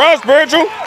Russ, Virgil.